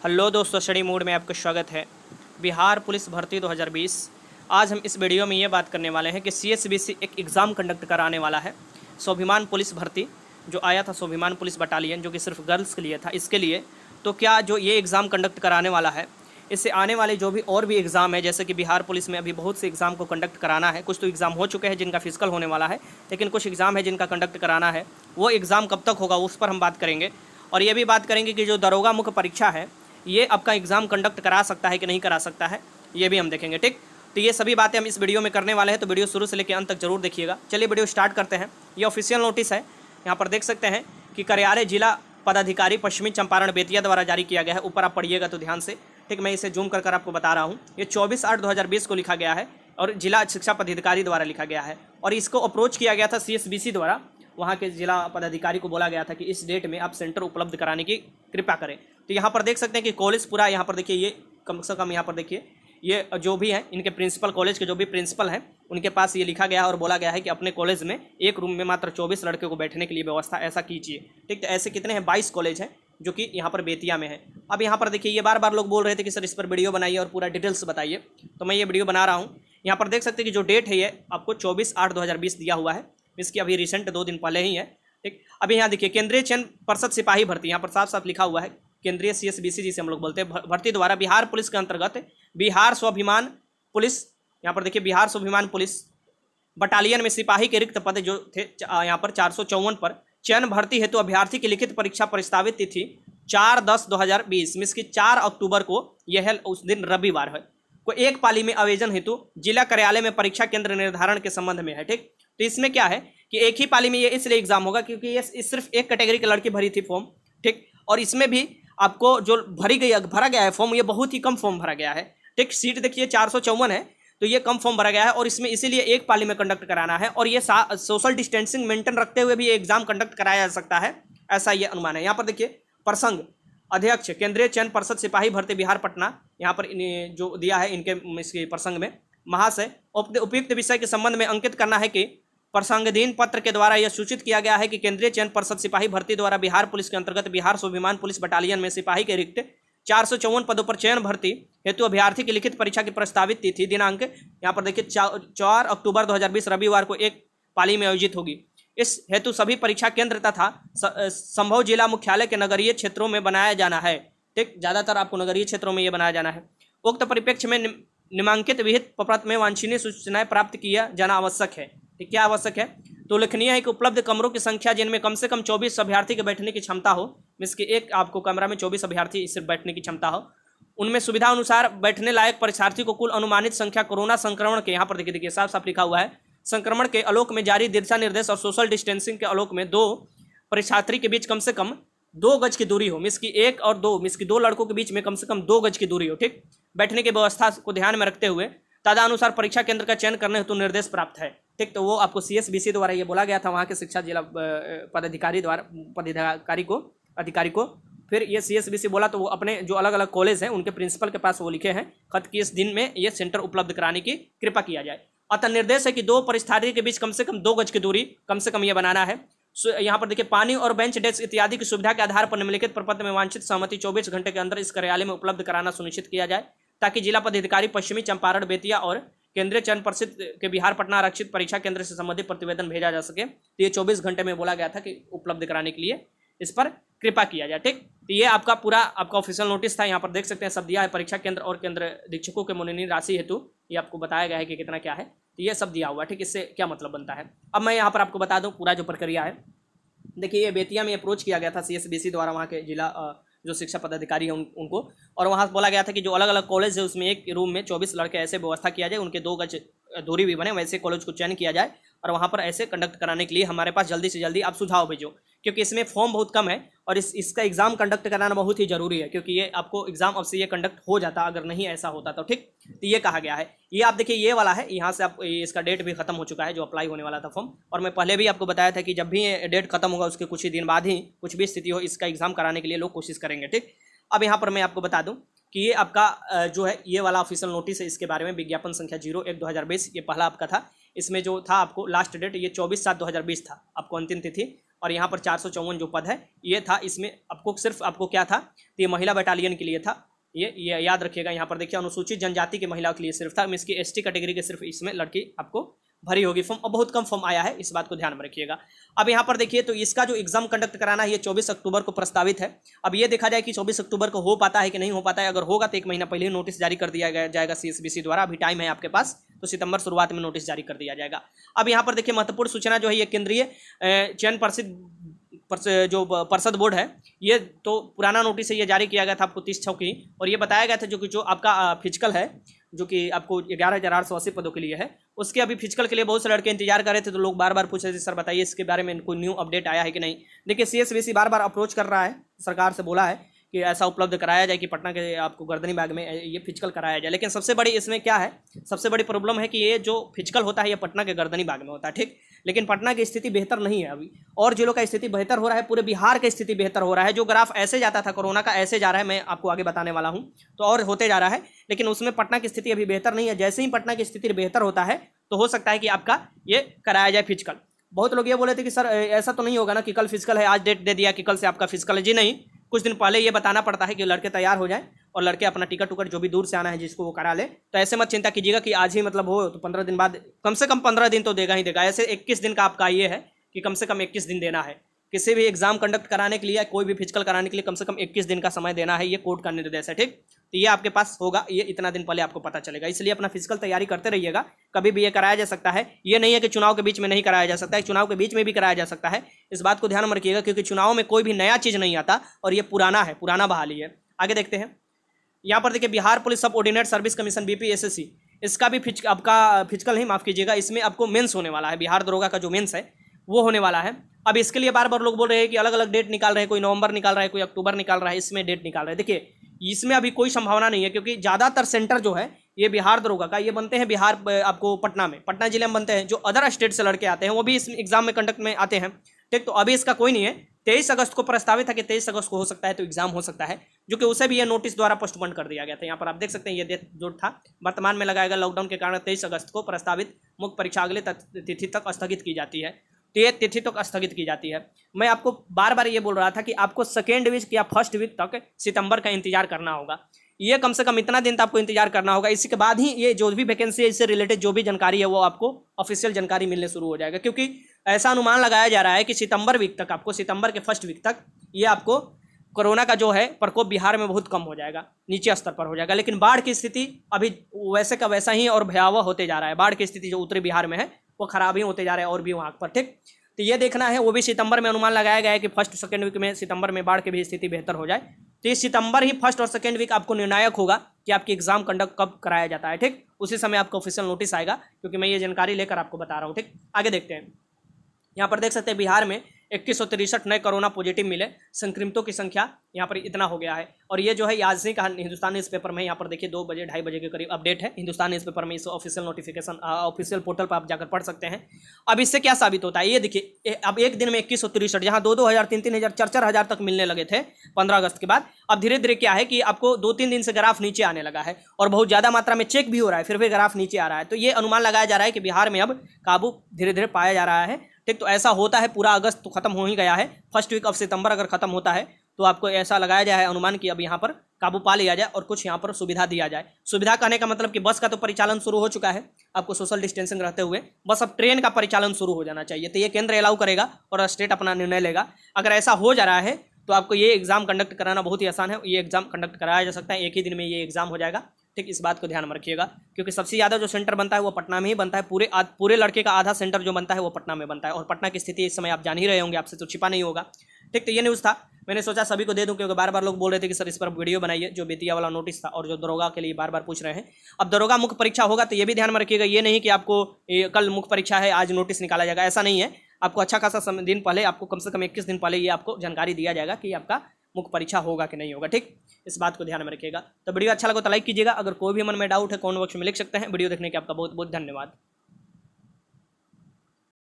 Hello दोस्तों study mood में आपका स्वागत है। बिहार पुलिस भर्ती 2020 आज हम इस वीडियो में ये बात करने वाले हैं कि सी एक एग्ज़ाम कंडक्ट कराने वाला है। स्वाभिमान पुलिस भर्ती, जो आया था स्वाभिमान पुलिस बटालियन, जो कि सिर्फ़ गर्ल्स के लिए था, इसके लिए। तो क्या जो ये एग्ज़ाम कंडक्ट कराने वाला है, इससे आने वाले जो भी और भी एग्ज़ाम है, जैसे कि बिहार पुलिस में अभी बहुत से एग्ज़ाम को कंडक्ट कराना है। कुछ तो एग्ज़ाम हो चुके हैं जिनका फ़िज़िकल होने वाला है, लेकिन कुछ एग्ज़ाम है जिनका कंडक्ट कराना है। वो एग्ज़ाम कब तक होगा, उस पर हम बात करेंगे। और ये भी बात करेंगे कि जो दरोगा मुख्य परीक्षा है ये आपका एग्ज़ाम कंडक्ट करा सकता है कि नहीं करा सकता है, ये भी हम देखेंगे, ठीक? तो ये सभी बातें हम इस वीडियो में करने वाले हैं तो वीडियो शुरू से लेकर अंत तक ज़रूर देखिएगा। चलिए वीडियो स्टार्ट करते हैं। ये ऑफिशियल नोटिस है। यहाँ पर देख सकते हैं कि कार्यालय जिला पदाधिकारी पश्चिमी चंपारण बेतिया द्वारा जारी किया गया है। ऊपर आप पढ़िएगा तो ध्यान से। ठीक, मैं इसे जूम कर कर आपको बता रहा हूँ। ये चौबीस आठ दो को लिखा गया है और जिला शिक्षा पदाधिकारी द्वारा लिखा गया है और इसको अप्रोच किया गया था सी द्वारा। वहाँ के जिला पदाधिकारी को बोला गया था कि इस डेट में आप सेंटर उपलब्ध कराने की कृपा करें। तो यहाँ पर देख सकते हैं कि कॉलेज पूरा यहाँ पर देखिए, ये कम से कम यहाँ पर देखिए, ये जो भी हैं, इनके प्रिंसिपल कॉलेज के जो भी प्रिंसिपल हैं, उनके पास ये लिखा गया और बोला गया है कि अपने कॉलेज में एक रूम में मात्र चौबीस लड़के को बैठने के लिए व्यवस्था ऐसा कीजिए। ठीक तो ऐसे कितने हैं? बाईस कॉलेज हैं, जो कि यहाँ पर बेतिया में है। अब यहाँ पर देखिए, ये बार बार लोग बोल रहे थे कि सर इस पर वीडियो बनाइए और पूरा डिटेल्स बताइए। तो मैं ये वीडियो बना रहा हूँ। यहाँ पर देख सकते हैं कि जो डेट है, ये आपको चौबीस आठ दो दिया हुआ है। इसकी अभी रिसेंट दो दिन पहले ही है। ठीक, अभी यहाँ देखिए, केंद्रीय चयन परिषद सिपाही भर्ती, यहाँ पर साफ़ साफ़ लिखा हुआ है। केंद्रीय सी एस बी सी जिसे हम लोग बोलते हैं भर्ती द्वारा बिहार पुलिस के अंतर्गत बिहार स्वाभिमान पुलिस, यहाँ पर देखिए बिहार स्वाभिमान पुलिस बटालियन में सिपाही के रिक्त पद जो थे यहाँ पर चार सौ चौवन पर चयन भर्ती हेतु अभ्यर्थी की लिखित परीक्षा प्रस्तावित तिथि चार दस दो हज़ार बीस मीस की चार अक्टूबर को यह उस दिन रविवार है। को एक पाली में आवेदन हेतु जिला कार्यालय में परीक्षा केंद्र निर्धारण के संबंध में है, ठीक? तो इसमें क्या है कि एक ही पाली में ये इसलिए एग्ज़ाम होगा क्योंकि ये सिर्फ़ एक कैटेगरी की लड़की भरी थी फॉर्म, ठीक? और इसमें भी आपको जो भरी गई, भरा गया है फॉर्म ये बहुत ही कम फॉर्म भरा गया है। ठीक सीट देखिए, चार सौ चौवन है तो ये कम फॉर्म भरा गया है और इसमें इसीलिए एक पाली में कंडक्ट कराना है और ये सोशल डिस्टेंसिंग मेंटेन रखते हुए भी ये एग्ज़ाम कंडक्ट कराया जा सकता है, ऐसा ये अनुमान है। यहाँ पर देखिए, प्रसंग, अध्यक्ष, केंद्रीय चयन परिषद, सिपाही भर्ती, बिहार, पटना, यहाँ पर जो दिया है इनके, इसके प्रसंग में, महाशय उपयुक्त विषय के संबंध में अंकित करना है कि प्रसंगधीन पत्र के द्वारा यह सूचित किया गया है कि केंद्रीय चयन परिषद सिपाही भर्ती द्वारा बिहार पुलिस के अंतर्गत बिहार स्वाभिमान पुलिस बटालियन में सिपाही के रिक्त चार सौ चौवन पदों पर चयन भर्ती हेतु अभ्यर्थी की लिखित परीक्षा की प्रस्तावित तिथि दिनांक, यहाँ पर देखिए, चार अक्टूबर 2020 रविवार को एक पाली में आयोजित होगी। इस हेतु सभी परीक्षा केंद्र तथा संभव जिला मुख्यालय के नगरीय क्षेत्रों में बनाया जाना है। ठीक, ज़्यादातर आपको नगरीय क्षेत्रों में ये बनाया जाना है। उक्त परिप्रेक्ष्य में निमांकित विहित में वांछनीय सूचनाएँ प्राप्त किया जाना आवश्यक है। ठीक क्या आवश्यक है? तो उल्लेखनीय है कि उपलब्ध कमरों की संख्या, जिनमें कम से कम चौबीस अभ्यर्थी के बैठने की क्षमता हो मीस की एक आपको कमरा में चौबीस अभ्यर्थी सिर्फ़ बैठने की क्षमता हो, उनमें सुविधा अनुसार बैठने लायक परीक्षार्थी को कुल अनुमानित संख्या कोरोना संक्रमण के, यहाँ पर देखिए देखिए साफ़ साफ़ लिखा हुआ है, संक्रमण के आलोक में जारी दिशा निर्देश और सोशल डिस्टेंसिंग के आलोक में दो परीक्षार्थी के बीच कम से कम दो गज की दूरी हो मिस की एक और दो मिस की दो लड़कों के बीच में कम से कम दो गज की दूरी हो, ठीक? बैठने की व्यवस्था को ध्यान में रखते हुए तदानुसार परीक्षा केंद्र का चयन करने हेतु निर्देश प्राप्त है। ठीक तो वो आपको सी एस बी सी द्वारा ये बोला गया था, वहाँ के शिक्षा जिला पदाधिकारी द्वारा, पदाधिकारी को, अधिकारी को। फिर ये सी एस बी सी बोला तो वो अपने जो अलग अलग कॉलेज हैं, उनके प्रिंसिपल के पास वो लिखे हैं, खत की इस दिन में ये सेंटर उपलब्ध कराने की कृपा किया जाए। अतः निर्देश है कि दो परिस्थारी के बीच कम से कम दो गज की दूरी कम से कम ये बनाना है। यहाँ पर देखिए, पानी और बेंच डेस्क इत्यादि की सुविधा के आधार पर निम्नलिखित प्रपत्र में वांछित सहमति चौबीस घंटे के अंदर इस कार्यालय में उपलब्ध कराना सुनिश्चित किया जाए, ताकि जिला पदाधिकारी पश्चिमी चंपारण, बेतिया और केंद्रीय चयन परिषद के बिहार पटना आरक्षित परीक्षा केंद्र से संबंधित प्रतिवेदन भेजा जा सके। तो ये चौबीस घंटे में बोला गया था कि उपलब्ध कराने के लिए। इस पर कृपा किया जाए, ठीक? तो ये आपका पूरा, आपका ऑफिशियल नोटिस था, यहाँ पर देख सकते हैं, सब दिया है परीक्षा केंद्र और केंद्र दीक्षकों के मनोनीय राशि हेतु। ये आपको बताया गया है कि कितना क्या है। तो ये सब दिया हुआ ठीक? इससे क्या मतलब बनता है? अब मैं यहाँ पर आपको बता दूँ, पूरा जो प्रक्रिया है। देखिए, ये बेतिया में अप्रोच किया गया था सी द्वारा वहाँ के जिला जो शिक्षा पदाधिकारी है उन, उनको। और वहाँ बोला गया था कि जो अलग अलग कॉलेज है उसमें एक रूम में चौबीस लड़के ऐसे व्यवस्था किया जाए उनके दो गज दूरी भी बने वैसे कॉलेज को चयन किया जाए। और वहाँ पर ऐसे कंडक्ट कराने के लिए हमारे पास जल्दी से जल्दी आप सुझाव भेजो, क्योंकि इसमें फॉर्म बहुत कम है और इस, इसका एग्ज़ाम कंडक्ट कराना बहुत ही ज़रूरी है, क्योंकि ये आपको एग्ज़ाम अब से ये कंडक्ट हो जाता अगर नहीं ऐसा होता तो ठीक? तो ये कहा गया है। ये आप देखिए, ये वाला है, यहाँ से आप इसका डेट भी खत्म हो चुका है, जो अप्लाई होने वाला था फॉर्म और मैं पहले भी आपको बताया था कि जब भी ये डेट खत्म होगा, उसके कुछ ही दिन बाद ही कुछ भी स्थिति हो, इसका एग्ज़ाम कराने के लिए लोग कोशिश करेंगे, ठीक? अब यहाँ पर मैं आपको बता दूँ कि ये आपका जो है, ये वाला ऑफिशियल नोटिस है, इसके बारे में विज्ञापन संख्या ज़ीरो एक दो हज़ार बीस, ये पहला आपका था। इसमें जो था आपको लास्ट डेट ये चौबीस सात दो हज़ार बीस था, आपको अंतिम तिथि। और यहाँ पर चार सौ चौवन जो पद है, ये था इसमें आपको सिर्फ़, आपको क्या था तो ये महिला बटालियन के लिए था। ये ये याद रखिएगा, यहाँ पर देखिए अनुसूचित जनजाति के महिलाओं के लिए सिर्फ़ था इसकी एस कैटेगरी के सिर्फ़ इसमें लड़की आपको भरी होगी फॉर्म और बहुत कम फॉर्म आया है, इस बात को ध्यान में रखिएगा। अब यहाँ पर देखिए तो इसका जो एग्ज़ाम कंडक्ट कराना है, ये 24 अक्टूबर को प्रस्तावित है। अब ये देखा जाए कि 24 अक्टूबर को हो पाता है कि नहीं हो पाता है। अगर होगा तो एक महीना पहले ही नोटिस जारी कर दिया जाएगा सीएसबीसी द्वारा। अभी टाइम है आपके पास तो सितंबर शुरुआत में नोटिस जारी कर दिया जाएगा। अब यहाँ पर देखिए, महत्वपूर्ण सूचना जो है ये केंद्रीय चयन प्रसिद्ध जो परिषद बोर्ड है, ये तो पुराना नोटिस है, ये जारी किया गया था आपको तीस छः की। और ये बताया गया था जो कि जो आपका फ़िज़िकल है जो कि आपको ग्यारह हज़ार आठ सौ अस्सी पदों के लिए है। उसके अभी फ़िज़िकल के लिए बहुत से लड़के इंतज़ार कर रहे थे तो लोग बार बार पूछ रहे थे, सर, बताइए, इसके बारे में कोई न्यू अपडेट आया है कि नहीं? देखिए सी एस बार बार अप्रोच कर रहा है, सरकार से बोला है कि ऐसा उपलब्ध कराया जाए कि पटना के आपको गर्दनी बाग में ये फ़िज़िकल कराया जाए। लेकिन सबसे बड़ी इसमें क्या है? सबसे बड़ी प्रॉब्लम है कि ये जो फ़िज़िकल होता है, ये पटना के गर्दनी बाग में होता है, ठीक? लेकिन पटना की स्थिति बेहतर नहीं है अभी। और जिलों का स्थिति बेहतर हो रहा है, पूरे बिहार की स्थिति बेहतर हो रहा है। जो ग्राफ ऐसे जाता था, कोरोना का ऐसे जा रहा है, मैं आपको आगे बताने वाला हूँ। तो और होते जा रहा है, लेकिन उसमें पटना की स्थिति अभी बेहतर नहीं है। जैसे ही पटना की स्थिति बेहतर होता है तो हो सकता है कि आपका ये कराया जाए फ़िज़िकल। बहुत लोग ये बोले थे कि, सर ऐसा तो नहीं होगा ना कि कल फ़िज़िकल है, आज डेट दे दिया कि कल से आपका फ़िज़िकल है। जी नहीं, कुछ दिन पहले ये बताना पड़ता है कि लड़के तैयार हो जाए। और लड़के अपना टिकट उकट जो भी दूर से आना है जिसको वो करा ले। तो ऐसे मत चिंता कीजिएगा कि आज ही मतलब हो तो पंद्रह दिन बाद, कम से कम पंद्रह दिन तो देगा ही देगा। ऐसे इक्कीस दिन का आपका ये है कि कम से कम इक्कीस दिन देना है। किसी भी एग्ज़ाम कंडक्ट कराने के लिए या कोई भी फ़िज़िकल कराने के लिए कम से कम इक्कीस दिन का समय देना है, ये कोर्ट का निर्देश है, ठीक? तो ये आपके पास होगा, ये इतना दिन पहले आपको पता चलेगा। इसलिए अपना फ़िज़िकल तैयारी करते रहिएगा। कभी भी ये कराया जा सकता है। ये नहीं है कि चुनाव के बीच में नहीं कराया जा सकता है, चुनाव के बीच में भी कराया जा सकता है। इस बात को ध्यान में रखिएगा, क्योंकि चुनाव में कोई भी नया चीज़ नहीं आता और ये पुराना है, पुराना बहाली है। आगे देखते हैं। यहाँ पर देखिए, बिहार पुलिस सब ऑर्डिनेट सर्विस कमीशन बीपीएसएससी इसका भी फिज आपका फ़िज़िकल नहीं माफ़ कीजिएगा, इसमें आपको मेंस होने वाला है। बिहार दरोगा का जो मेंस है, वो होने वाला है। अब इसके लिए बार बार लोग बोल रहे हैं कि अलग अलग डेट निकाल रहे हैं, कोई नवंबर निकाल रहा है, कोई अक्टूबर निकाल रहा है, इसमें डेट निकाल रहे हैं। देखिए, इसमें अभी कोई संभावना नहीं है, क्योंकि ज़्यादातर सेंटर जो है, ये बिहार दरोगा का, ये बनते हैं बिहार आपको पटना में। पटना ज़िले में बनते हैं, जो अदर स्टेट से लड़के आते हैं, वो भी इस एग्ज़ाम में कंडक्ट में आते हैं। ठीक तो अभी इसका कोई नहीं है। तेईस अगस्त को प्रस्तावित है कि तेईस अगस्त को हो सकता है तो एग्ज़ाम हो सकता है, जो कि उसे भी यह नोटिस द्वारा पोस्टपोन कर दिया गया था। यहाँ पर आप देख सकते हैं, ये डेट जो था, वर्तमान में लगाया गया लॉकडाउन के कारण तेईस अगस्त को प्रस्तावित मुख्य परीक्षा अगले तिथि तक स्थगित की जाती है। तो ये तिथि तक स्थगित की जाती है। मैं आपको बार बार ये बोल रहा था कि आपको सेकेंड वीक या फ़र्स्ट वीक तक सितंबर का इंतज़ार करना होगा। ये कम से कम इतना दिन तो आपको इंतज़ार करना होगा। इसी के बाद ही ये जो भी वैकेंसी है, इससे रिलेटेड जो भी जानकारी है, वो आपको ऑफिशियल जानकारी मिलने शुरू हो जाएगा, क्योंकि ऐसा अनुमान लगाया जा रहा है कि सितंबर वीक तक, आपको सितंबर के फ़र्स्ट वीक तक ये आपको कोरोना का जो है प्रकोप बिहार में बहुत कम हो जाएगा, नीचे स्तर पर हो जाएगा। लेकिन बाढ़ की स्थिति अभी वैसे का वैसा ही और भयावह होते जा रहा है। बाढ़ की स्थिति जो उत्तरी बिहार में है, वो खराब ही होते जा रहे हैं और भी वहाँ पर, ठीक? तो ये देखना है, वो भी सितंबर में अनुमान लगाया गया है कि फ़र्स्ट सेकेंड वीक में सितंबर में बाढ़ की भी स्थिति बेहतर हो जाए। तो ये सितंबर ही फ़र्स्ट और सेकेंड वीक आपको निर्णायक होगा कि आपकी एग्ज़ाम कंडक्ट कब कराया जाता है, ठीक? उसी समय आपको ऑफिशियल नोटिस आएगा, क्योंकि मैं ये जानकारी लेकर आपको बता रहा हूँ, ठीक? आगे देखते हैं। यहाँ पर देख सकते हैं बिहार में इक्कीस नए कोरोना पॉजिटिव मिले। संक्रमितों की संख्या यहाँ पर इतना हो गया है। और ये जो है आज से कहा हिंदुस्तान न्यूज़ पेपर में यहाँ पर देखिए, दो बजे, ढाई बजे के करीब अपडेट है। हिंदुस्तान न्यूज़ पेपर में इस ऑफिशियल नोटिफिकेशन ऑफिशियल पोर्टल पर आप जाकर पढ़ सकते हैं। अब इससे क्या साबित होता है? ये देखिए अब एक दिन में इक्कीस सौ तिरसठ, जहाँ दो दो हज़ार, तीन तीन हज़ार, चार चार हज़ार तक मिलने लगे थे पंद्रह अगस्त के बाद, अब धीरे धीरे क्या है कि आपको दो तीन दिन से ग्राफ नीचे आने लगा है और बहुत ज़्यादा मात्रा में चेक भी हो रहा है, फिर भी ग्राफ नीचे आ रहा है। तो ये अनुमान लगाया जा रहा है कि बिहार में अब काबू धीरे धीरे पाया जा रहा है। ठीक तो ऐसा होता है, पूरा अगस्त तो खत्म हो ही गया है। फ़र्स्ट वीक ऑफ़ सितंबर अगर खत्म होता है तो आपको ऐसा लगाया जाए, अनुमान कि अब यहाँ पर काबू पा लिया जाए और कुछ यहाँ पर सुविधा दिया जाए। सुविधा कहने का मतलब कि बस का तो परिचालन शुरू हो चुका है, आपको सोशल डिस्टेंसिंग रहते हुए। बस अब ट्रेन का परिचालन शुरू हो जाना चाहिए तो ये केंद्र अलाउ करेगा और स्टेट अपना निर्णय लेगा। अगर ऐसा हो जा रहा है तो आपको ये एग्ज़ाम कंडक्ट कराना बहुत ही आसान है, ये एग्ज़ाम कंडक्ट कराया जा सकता है, एक ही दिन में ये एग्ज़ाम हो जाएगा। ठीक इस बात को ध्यान में रखिएगा क्योंकि सबसे ज़्यादा जो सेंटर बनता है वो पटना में ही बनता है पूरे आद, पूरे लड़के का आधा सेंटर जो बनता है वो पटना में बनता है और पटना की स्थिति इस समय आप जान ही रहे होंगे आपसे तो छिपा नहीं होगा। ठीक तो ये न्यूज़ था मैंने सोचा सभी को दे दूँ क्योंकि बार बार लोग बोल रहे थे कि सर इस पर वीडियो बनाइए जो बेतिया वाला नोटिस था और जो दरोगा के लिए बार बार पूछ रहे हैं। अब दरोगा मुख्य परीक्षा होगा तो ये भी ध्यान में रखिएगा ये नहीं कि आपको कल मुख्य परीक्षा है आज नोटिस निकाला जाएगा ऐसा नहीं है। आपको अच्छा खासा दिन पहले आपको कम से कम इक्कीस दिन पहले ये आपको जानकारी दिया जाएगा कि आपका मुख्य परीक्षा होगा कि नहीं होगा, ठीक? इस बात को ध्यान में रखिएगा। तो वीडियो अच्छा लगा तो लाइक कीजिएगा। अगर कोई भी मन में डाउट है कौन बॉक्स में लिख सकते हैं। वीडियो देखने के आपका बहुत बहुत धन्यवाद।